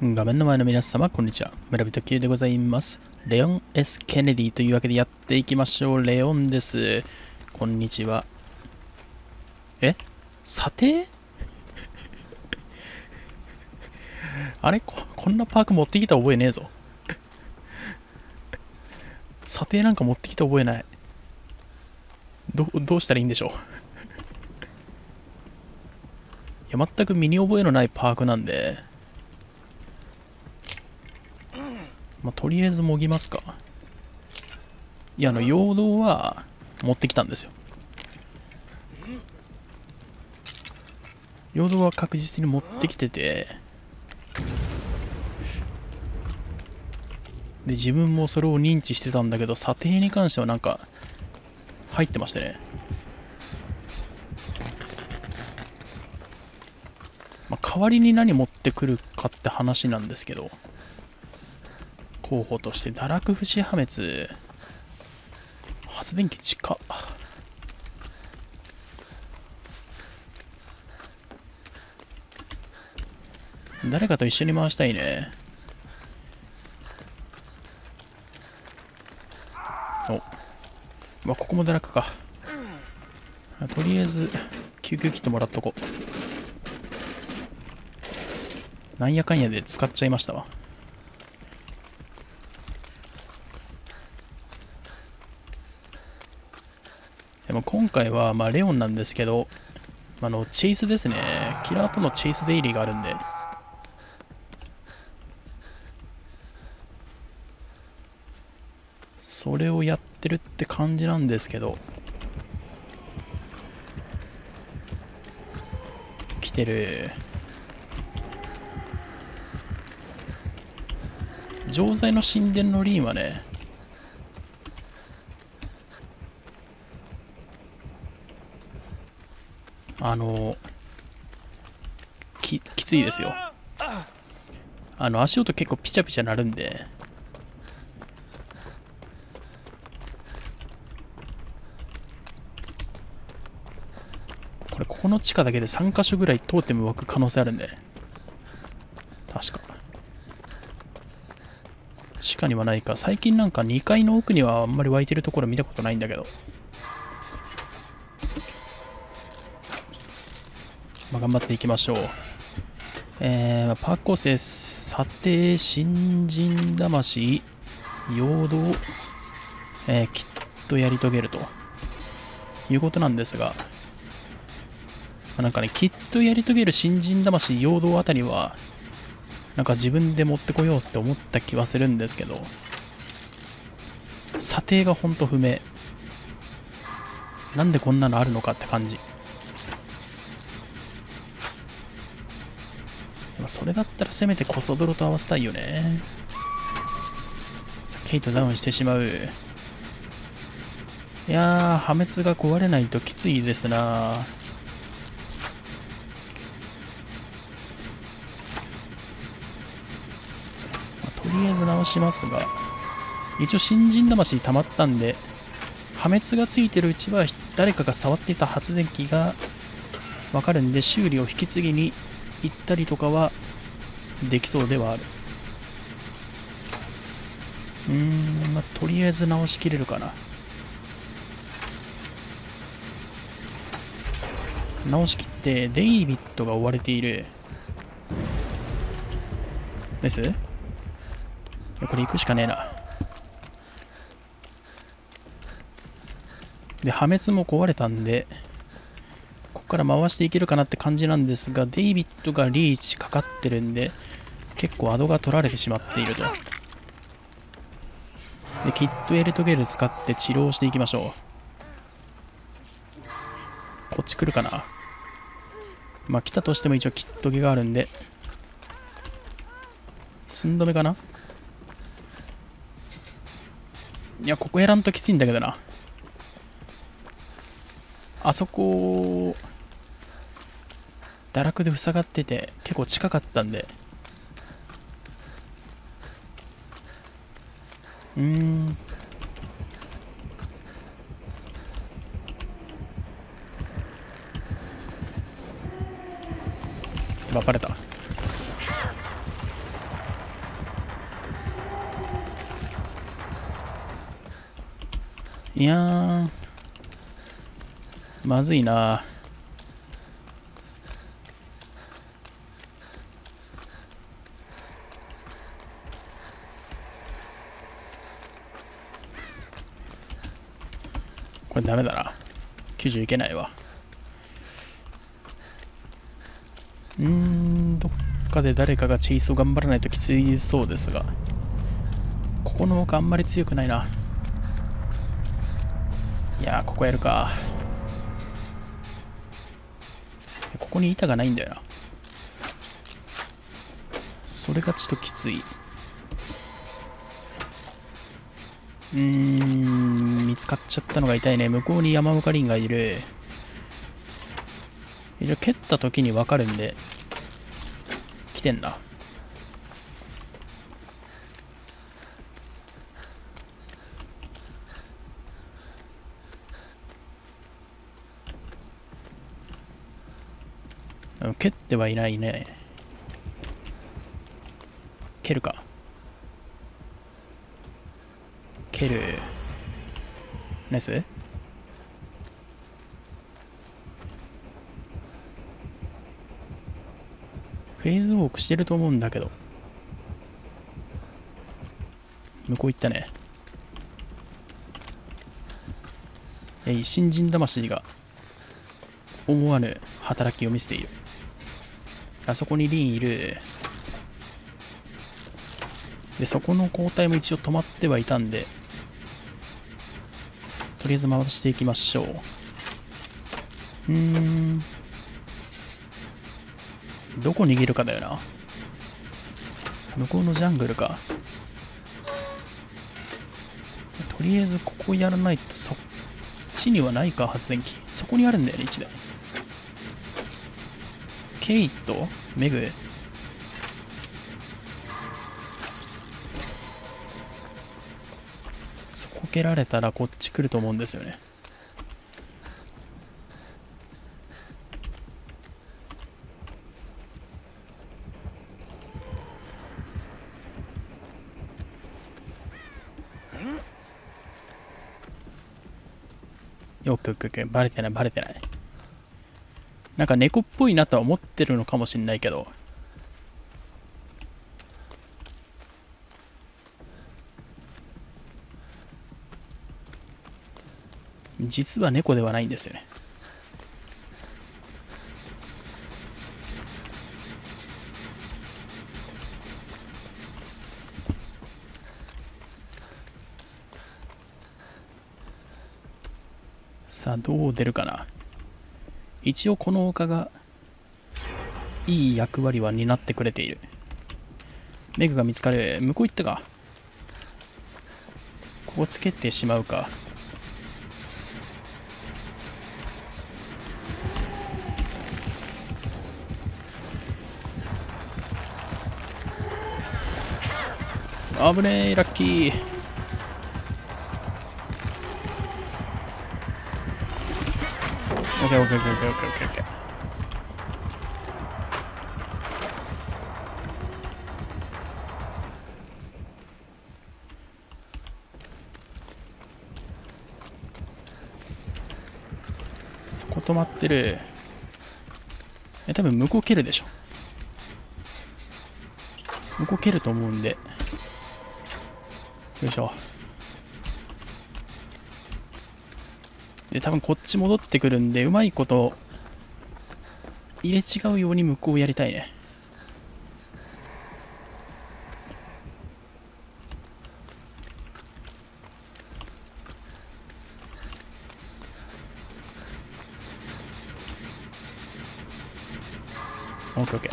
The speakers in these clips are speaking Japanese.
画面の前の皆様、こんにちは。村人 Q でございます。レオン S. ケネディというわけでやっていきましょう。レオンです。こんにちは。え？査定？あれ？ここんなパーク持ってきた覚えねえぞ。査定なんか持ってきた覚えない。どどうしたらいいんでしょう？いや、全く身に覚えのないパークなんで、まあ、とりあえずもぎますか。いや、あの、陽動は持ってきたんですよ。陽動は確実に持ってきてて、で、自分もそれを認知してたんだけど、査定に関してはなんか、入ってましてね。まあ、代わりに何持ってくるかって話なんですけど、候補として堕落不死破滅。発電機近っ誰かと一緒に回したいね。お。まあここも堕落か。とりあえず救急キットもらっとこ。うなんやかんやで使っちゃいましたわ。でも今回は、まあ、レオンなんですけど、あの、チェイスですね。キラーとのチェイスデイリーがあるんで。それをやってるって感じなんですけど。来てる。錠剤の神殿のリーンはね、あのききついですよ。あの足音結構ピチャピチャなるんで。これここの地下だけで3箇所ぐらいトーテム湧く可能性あるんで。確か。地下にはないか。最近なんか2階の奥にはあんまり湧いてるところ見たことないんだけど。まあ、頑張っていきましょう。えー、パーク構成、査定、新人魂、陽動、えー、きっとやり遂げるということなんですが、なんかね、きっとやり遂げる新人魂、陽動あたりは、なんか自分で持ってこようって思った気はするんですけど、査定がほんと不明。なんでこんなのあるのかって感じ。れだったらせめてコソ泥と合わせたいよね。さケイトダウンしてしまう。いやー、破滅が壊れないときついですな、とりあえず直しますが、一応新人魂溜まったんで、破滅がついてるうちは誰かが触っていた発電機がわかるんで修理を引き継ぎに行ったりとかはできそうではある。うーんまあとりあえず直しきれるかな。直しきってデイビッドが追われている。です？これ行くしかねえな。で破滅も壊れたんでこから回していけるかなって感じなんですが、デイビッドがリーチかかってるんで、結構アドが取られてしまっていると。で、キットエルトゲル使って治療していきましょう。こっち来るかなまあ来たとしても一応キットゲがあるんで、寸止めかないや、ここやらんときついんだけどな。あそこ、堕落で塞がってて結構近かったんで。うん。ばバレた。いやまずいなダメだな。90いけないわ。うんどっかで誰かがチェイスを頑張らないときついそうですが。ここの奥あんまり強くないな。いやここやるか。ここに板がないんだよな。それがちょっときつい。うーん。見つかっちゃったのが痛いね。向こうに山岡凛がいる。一応蹴った時に分かるんで。来てんな。うん蹴ってはいないね。蹴るか。蹴る。ナイスフェーズウォークしてると思うんだけど。向こう行ったね。えい新人魂が思わぬ働きを見せている。あそこにリンいる。でそこの交代も一応止まってはいたんでとりあえず回していきましょう。うーん。どこ逃げるかだよな。向こうのジャングルか。とりあえずここやらないとそっちにはないか発電機。そこにあるんだよね1台。ケイトメグ。そこ蹴られたらこっち来ると思うんですよね。よくくく。バレてないバレてない。なんか猫っぽいなとは思ってるのかもしんないけど。実は猫ではないんですよね。さあどう出るかな。一応この丘がいい役割は担ってくれている。メグが見つかる。向こう行ったか。ここつけてしまうか。危ねえラッキー。オッケーオッケーオッケーオッケーオッケーオッケー。そこ止まってる。え多分向こう蹴るでしょ。向こう蹴ると思うんで。よいしょ。で多分こっち戻ってくるんでうまいこと入れ違うように向こうやりたいね。オッケーオッケ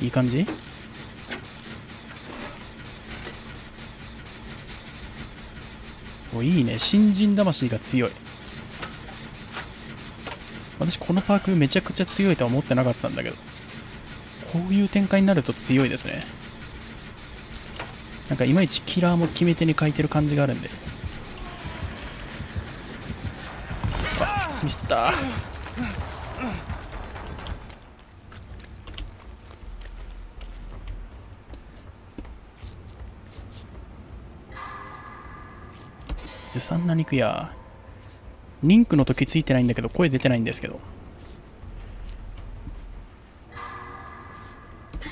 ー。いい感じ？おいいね。新人魂が強い。私このパークめちゃくちゃ強いとは思ってなかったんだけど。こういう展開になると強いですね。なんかいまいちキラーも決め手に書いてる感じがあるんで。ミスった。ずさんな肉やリンクの時ついてないんだけど声出てないんですけど。よ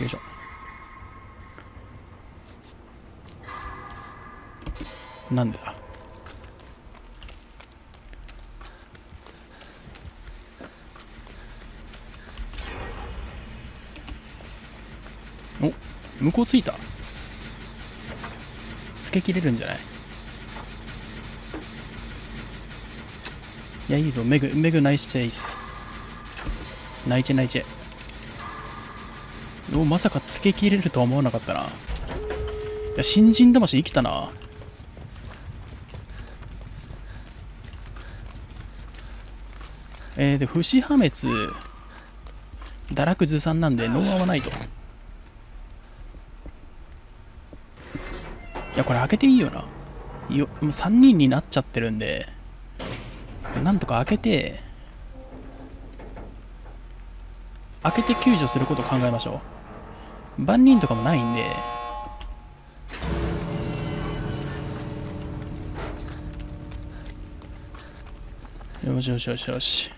いしょ。なんでだ？お向こうついた。つけきれるんじゃない？いやいいぞ。メグメグナイスチェイス。ナイチェナイチェ。おまさかつけきれるとは思わなかったな。いや新人魂生きたな。えー、で、不死破滅、堕落ずさんなんで、ノーアはないと。いや、これ開けていいよな。よもう3人になっちゃってるんで、なんとか開けて、開けて救助することを考えましょう。万人とかもないんで、よしよしよしよし。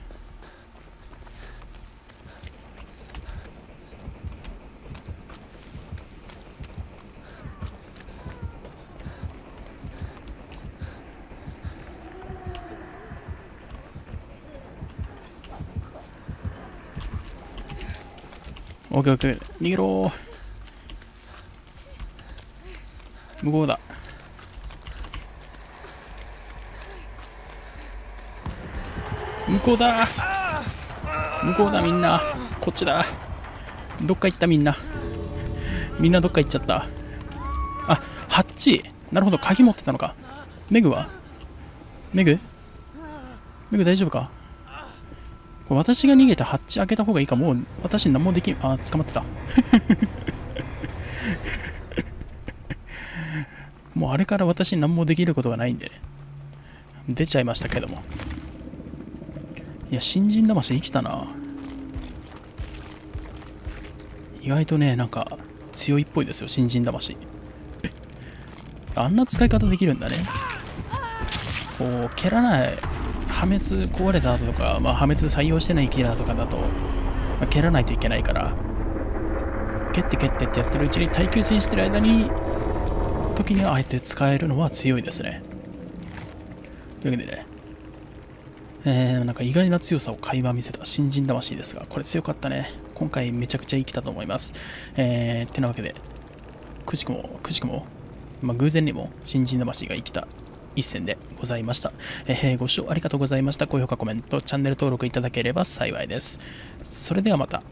オッケーオッケー逃げろ。向こうだ。向こうだ。向こうだみんな。こっちだ。どっか行ったみんな。みんなどっか行っちゃった。あハッチ。なるほど鍵持ってたのか。メグは？メグ？メグ大丈夫か？これ私が逃げてハッチ開けた方がいいかも。う私何もできんあ捕まってた。もうあれから私何もできることがないんでね。出ちゃいましたけども。いや新人魂生きたな。意外とねなんか強いっぽいですよ新人魂。あんな使い方できるんだね。こう蹴らない。破滅壊れた後とか、まあ、破滅採用してないキラーとかだと、まあ、蹴らないといけないから蹴って蹴ってってやってるうちに耐久戦してる間に時にあえて使えるのは強いですねというわけでねえー、なんか意外な強さを垣間見せた新人魂ですが、これ強かったね。今回めちゃくちゃ生きたと思います。えー、ってなわけで、くしくも、くしくも、まあ、偶然にも新人魂が生きた一戦でございました。えー、ご視聴ありがとうございました。高評価、コメント、チャンネル登録いただければ幸いです。それではまた。